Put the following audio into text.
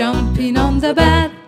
jumping on the bed.